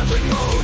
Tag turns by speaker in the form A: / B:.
A: every move